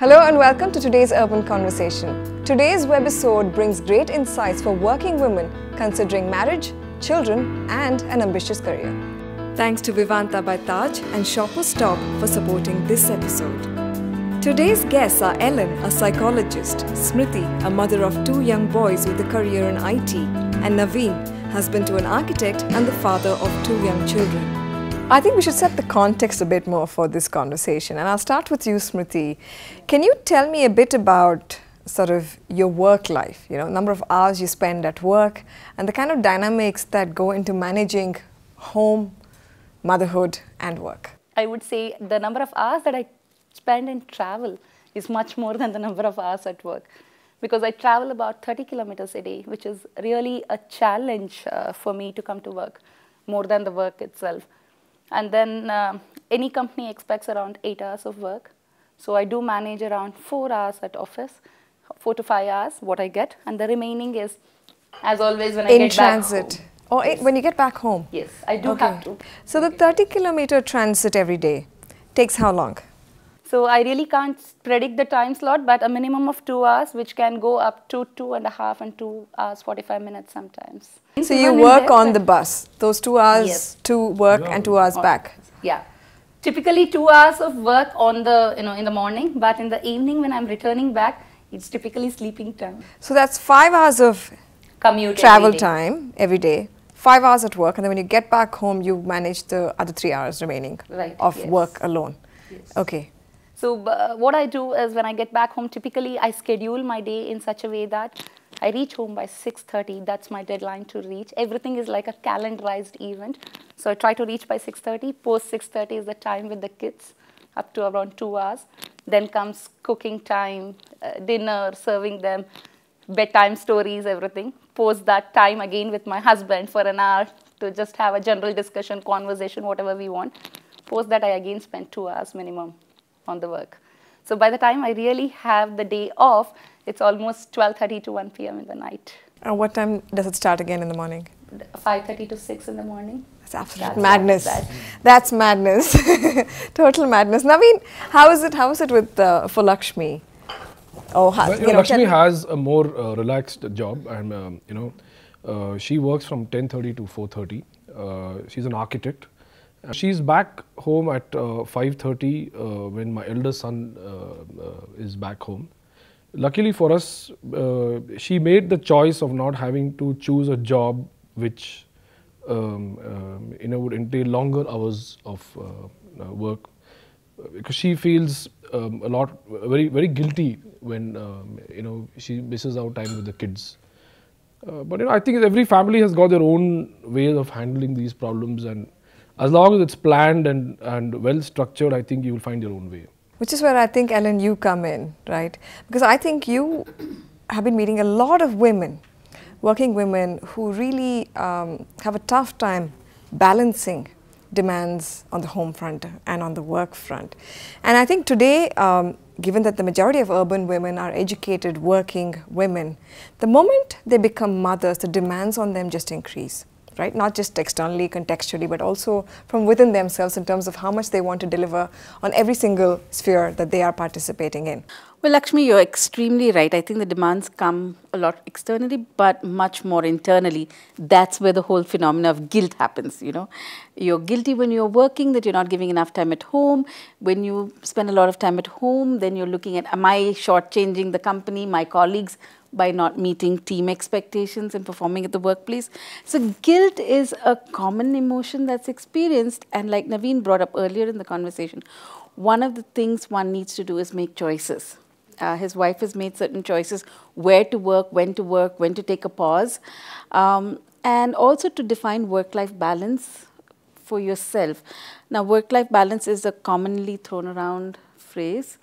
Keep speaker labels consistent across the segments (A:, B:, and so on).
A: Hello and welcome to today's Urban Conversation. Today's webisode brings great insights for working women considering marriage, children, and an ambitious career. Thanks to Vivanta by Taj and Shoppers Stop for supporting this episode. Today's guests are Ellen, a psychologist, Smriti, a mother of two young boys with a career in IT, and Naveen, husband to an architect and the father of two young children. I think we should set the context a bit more for this conversation. And I'll start with you, Smriti. Can you tell me a bit about sort of your work life, you know, number of hours you spend at work and the kind of dynamics that go into managing home, motherhood and work?
B: I would say the number of hours that I spend in travel is much more than the number of hours at work because I travel about 30 kilometers a day, which is really a challenge uh, for me to come to work more than the work itself. And then uh, any company expects around eight hours of work. So I do manage around four hours at office, four to five hours, what I get. And the remaining is, as always, when I
A: In
B: get
A: transit.
B: back home.
A: Or
B: Yes.
A: when you get back home?
B: Yes, I do
A: Okay.
B: have to.
A: So the 30 kilometer transit every day takes how long?
B: So I really can't predict the time slot, but a minimum of two hours, which can go up to two and a half and two hours, 45 minutes sometimes.
A: So you work on the bus, those two hours
B: Yes.
A: to work and two hours back.
B: Yeah. Typically two hours of work on the, you know, in the morning, but in the evening when I'm returning back, it's typically sleeping time.
A: So that's five hours of
B: Commute
A: travel
B: day.
A: time every day, five hours at work, and then when you get back home, you manage the other three hours remaining
B: Right,
A: of
B: yes.
A: work alone.
B: Yes.
A: Okay.
B: So uh, what I do is when I get back home, typically I schedule my day in such a way that I reach home by 6.30. That's my deadline to reach. Everything is like a calendarized event. So I try to reach by 6.30. Post 6.30 is the time with the kids, up to around two hours. Then comes cooking time, uh, dinner, serving them, bedtime stories, everything. Post that time again with my husband for an hour to just have a general discussion, conversation, whatever we want. Post that I again spend two hours minimum on the work. So by the time I really have the day off, it's almost 12:30 to 1 p.m. in the night.
A: And what time does it start again in the morning?
B: 5:30 to 6 in the morning.
A: That's absolute
B: That's-
A: madness.
B: that's-
A: That's madness. Total madness. Naveen, how is it? How is it with uh, for Lakshmi? Oh, ha-
C: Well, you
A: you
C: know,
A: know,
C: Lakshmi has a more uh, relaxed job, and um, you know, uh, she works from 10:30 to 4:30. Uh, she's an architect. She's back home at uh, 5:30 uh, when my elder son uh, is back home. Luckily for us, she made the choice of not having to choose a job which um, um, you know would entail longer hours of uh, work because she feels um, a lot very very guilty when um, you know she misses out time with the kids uh, but you know i think every family has got their own ways of handling these problems and as long as it's planned and and well structured i think you will find your own way
A: Which is where I think, Ellen, you come in, right? Because I think you have been meeting a lot of women, working women, who really um, have a tough time balancing demands on the home front and on the work front. And I think today, um, given that the majority of urban women are educated, working women, the moment they become mothers, the demands on them just increase right? Not just externally, contextually, but also from within themselves in terms of how much they want to deliver on every single sphere that they are participating in.
D: Well, Lakshmi, you're extremely right. I think the demands come a lot externally, but much more internally. That's where the whole phenomena of guilt happens. You know, you're guilty when you're working that you're not giving enough time at home. When you spend a lot of time at home, then you're looking at, am I shortchanging the company, my colleagues, by not meeting team expectations and performing at the workplace? So, guilt is a common emotion that's experienced, and like Naveen brought up earlier in the conversation, one of the things one needs to do is make choices. Uh, his wife has made certain choices where to work, when to work, when to take a pause, um, and also to define work life balance for yourself. Now, work life balance is a commonly thrown around phrase.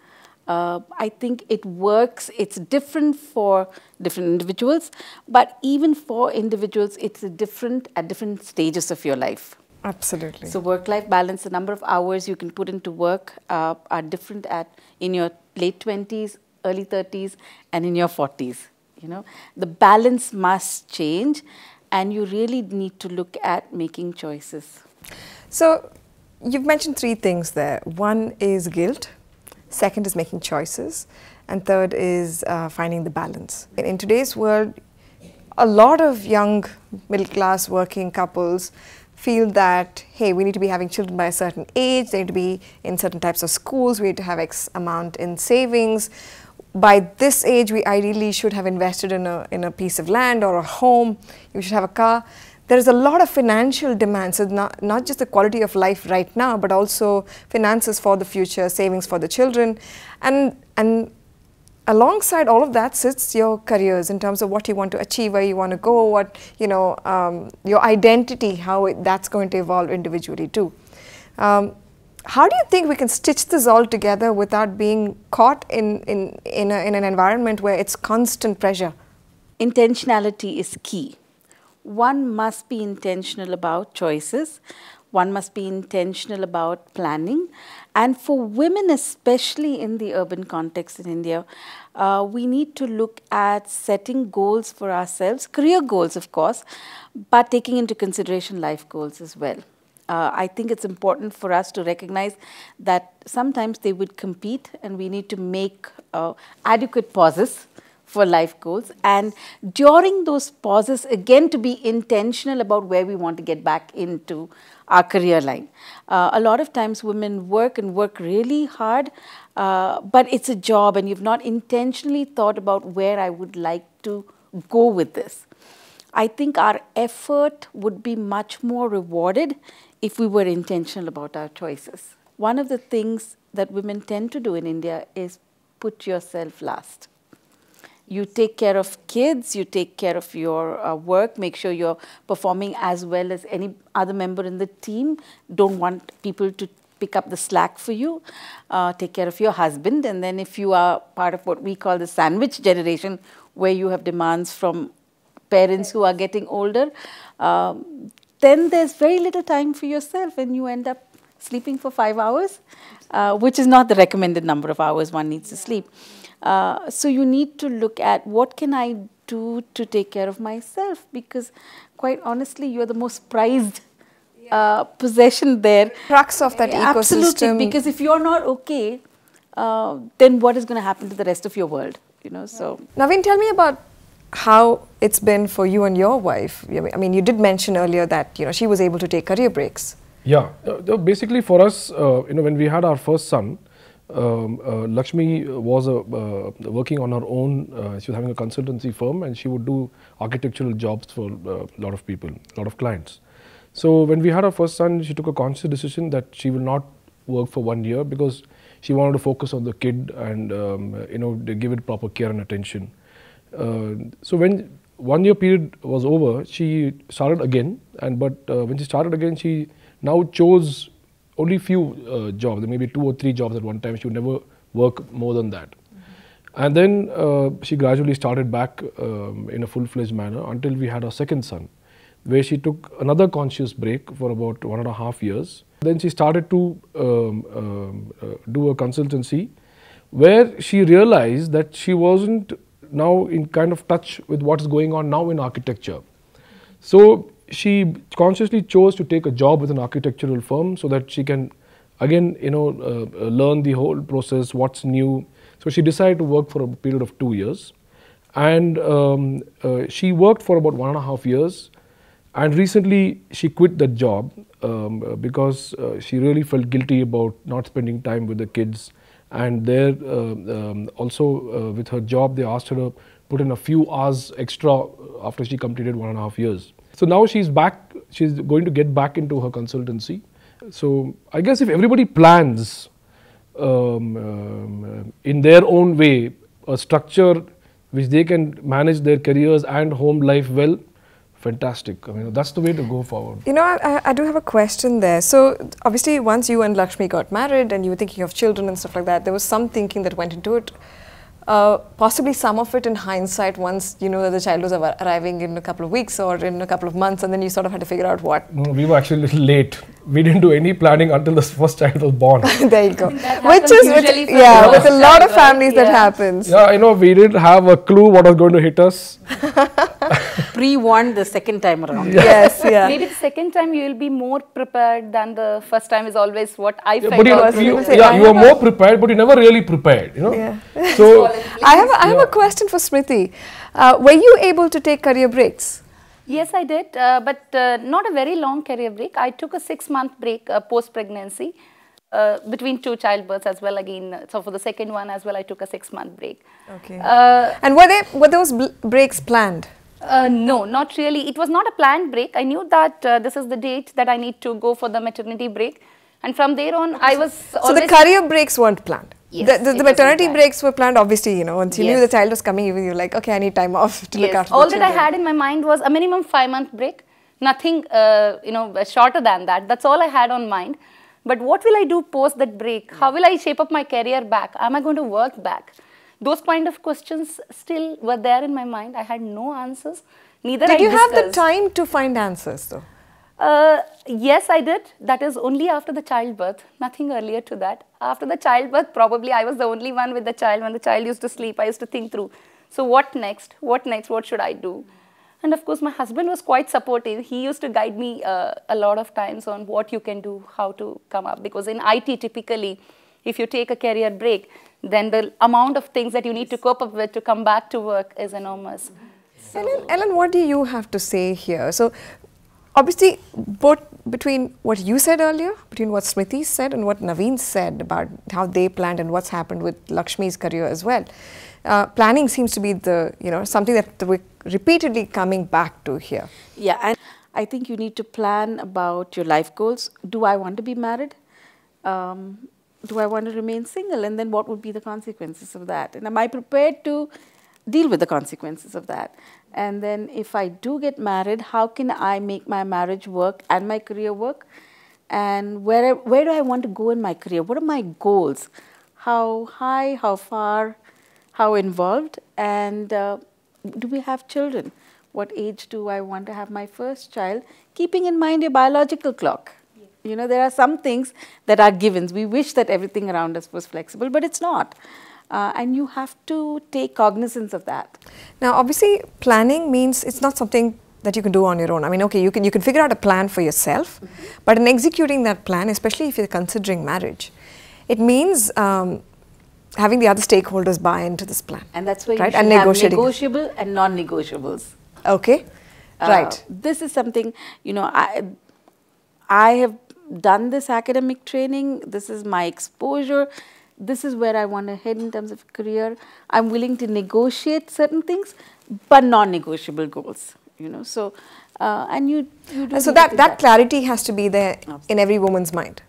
D: Uh, I think it works, it's different for different individuals, but even for individuals, it's different at different stages of your life.
A: Absolutely.
D: So work-life balance, the number of hours you can put into work uh, are different at in your late twenties, early thirties, and in your forties. You know, the balance must change, and you really need to look at making choices.
A: so, you've mentioned three things there. One is guilt, second is making choices, and third is uh, finding the balance. In, in today's world, a lot of young middle class working couples feel that hey we need to be having children by a certain age. They need to be in certain types of schools. We need to have x amount in savings. By this age we ideally should have invested in a in a piece of land or a home. You should have a car there is a lot of financial demands so not not just the quality of life right now but also finances for the future savings for the children and and alongside all of that sits your careers in terms of what you want to achieve, where you want to go, what, you know, um, your identity, how it, that's going to evolve individually too. Um, how do you think we can stitch this all together without being caught in, in, in, a, in an environment where it's constant pressure?
B: Intentionality is key. One must be intentional about choices. One must be intentional about planning and for women, especially in the urban context in India, uh, we need to look at setting goals for ourselves, career goals, of course, but taking into consideration life goals as well. Uh, I think it's important for us to recognize that sometimes they would compete and we need to make uh, adequate pauses for life goals and during those pauses again to be intentional about where we want to get back into our career line. Uh, a lot of times women work and work really hard, uh, but it's a job and you've not intentionally thought about where I would like to go with this. I think our effort would be much more rewarded if we were intentional about our choices. One of the things that women tend to do in India is put yourself last you take care of kids, you take care of your uh, work, make sure you're performing as well as any other member in the team. Don't want people to pick up the slack for you. Uh, take care of your husband. And then if you are part of what we call the sandwich generation, where you have demands from parents who are getting older, um, then there's very little time for yourself and you end up sleeping for five hours, uh, which is not the recommended number of hours one needs to sleep. Uh, so you need to look at what can I do to take care of myself because quite honestly you're the most prized uh, possession there.
A: Crux of that ecosystem.
B: Absolutely, because if you're not okay, uh, then what is going to happen to the rest of your world? You know, so.
A: Naveen, tell me about how it's been for you and your wife. I mean, you did mention earlier that you know she was able to take career breaks.
C: Yeah, uh, basically for us, uh, you know, when we had our first son, um, uh, Lakshmi was a, uh, working on her own. Uh, she was having a consultancy firm and she would do architectural jobs for a uh, lot of people, a lot of clients. So when we had our first son, she took a conscious decision that she will not work for one year because she wanted to focus on the kid and um, you know give it proper care and attention. Uh, so when one year period was over, she started again. And but uh, when she started again, she now chose only few uh, jobs, maybe two or three jobs at one time. She would never work more than that. And then uh, she gradually started back um, in a full-fledged manner until we had our second son, where she took another conscious break for about one and a half years. Then she started to um, um, uh, do a consultancy where she realized that she wasn't now in kind of touch with what's going on now in architecture. So she consciously chose to take a job with an architectural firm so that she can again you know uh, uh, learn the whole process what's new. So she decided to work for a period of two years. And um, uh, she worked for about one and a half years. And recently she quit that job um, uh, because uh, she really felt guilty about not spending time with the kids. And there uh, um, also with her job they asked her to put in a few hours extra after she completed one and a half years so now she's back, she's going to get back into her consultancy. So I guess if everybody plans um, um, in their own way, a structure which they can manage their careers and home life well, fantastic. I mean, that's the way to go forward.
A: You know, I, I, do have a question there. So, obviously, once you and Lakshmi got married and you were thinking of children and stuff like that, there was some thinking that went into it. Uh, possibly some of it in hindsight once you know that the child was arriving in a couple of weeks or in a couple of months and then you sort of had to figure out what.
C: No, we were actually a little late. We didn't do any planning until the first child was born.
A: there you go. Which is, which, yeah, with a lot of families yeah. that happens.
C: Yeah, I know, we didn't have a clue what was going to hit us.
D: pre-warned the second time around.
A: Yes, yeah.
B: Maybe the second time you will be more prepared than the first time is always what I
C: Yeah,
B: felt.
C: but you,
B: was
C: you, yeah, you are more prepared, but you never really prepared. You know.
A: Yeah.
C: So
A: I have, a, I have a question for Smriti. Uh, were you able to take career breaks?
B: Yes, I did, uh, but uh, not a very long career break. I took a six-month break uh, post-pregnancy uh, between two childbirths as well. Again, so for the second one as well, I took a six-month break.
A: Okay.
B: Uh,
A: And were they were those breaks planned?
B: Uh, no, not really. It was not a planned break. I knew that uh, this is the date that I need to go for the maternity break. And from there on, I was
A: So the career breaks weren't planned.
B: Yes,
A: the, the, the maternity breaks were planned. Obviously, you know, once you knew the child was coming, you were like, okay, I need time off to look
B: Yes,
A: after
B: all that I had in my mind was a minimum five-month break. Nothing, uh, you know, shorter than that. That's all I had on mind. But what will I do post that break? How will I shape up my career back? Am I going to work back? Those kind of questions still were there in my mind. I had no answers. Neither
A: Did
B: I
A: you have the time to find answers though?
B: Uh, yes, I did. That is only after the childbirth, nothing earlier to that. After the childbirth, probably I was the only one with the child. When the child used to sleep, I used to think through. So, what next? What next? What should I do? And of course, my husband was quite supportive. He used to guide me uh, a lot of times on what you can do, how to come up. Because in IT, typically, if you take a career break, then the amount of things that you need to cope up with to come back to work is enormous.
A: Ellen, Ellen, what do you have to say here? So, obviously, both between what you said earlier, between what Smriti said and what Naveen said about how they planned and what's happened with Lakshmi's career as well, uh, planning seems to be the you know something that we're repeatedly coming back to here.
D: Yeah, and I think you need to plan about your life goals. Do I want to be married? Um, do I want to remain single? And then what would be the consequences of that? And am I prepared to deal with the consequences of that? And then if I do get married, how can I make my marriage work and my career work? And where, where do I want to go in my career? What are my goals? How high, how far, how involved? And uh, do we have children? What age do I want to have my first child? Keeping in mind your biological clock. You know, there are some things that are givens. We wish that everything around us was flexible, but it's not. Uh, and you have to take cognizance of that.
A: Now, obviously, planning means it's not something that you can do on your own. I mean, okay, you can you can figure out a plan for yourself, but in executing that plan, especially if you're considering marriage, it means um, having the other stakeholders buy into this plan.
D: And that's where you
A: Right, and
D: have
A: negotiating.
D: negotiable and non-negotiables.
A: Okay,
D: Uh,
A: right.
D: This is something, you know, I, I have done this academic training. This is my exposure. This is where I want to head in terms of career. I'm willing to negotiate certain things, but non-negotiable goals. You know, so uh, and you you do
A: so that, that clarity has to be there in every woman's mind.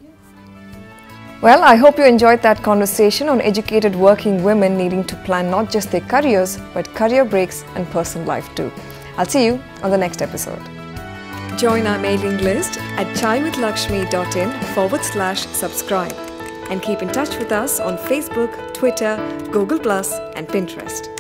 A: Well, I hope you enjoyed that conversation on educated working women needing to plan not just their careers, but career breaks and personal life too. I'll see you on the next episode. Join our mailing list at chaiwithlakshmi.in forward slash subscribe and keep in touch with us on Facebook, Twitter, Google Plus and Pinterest.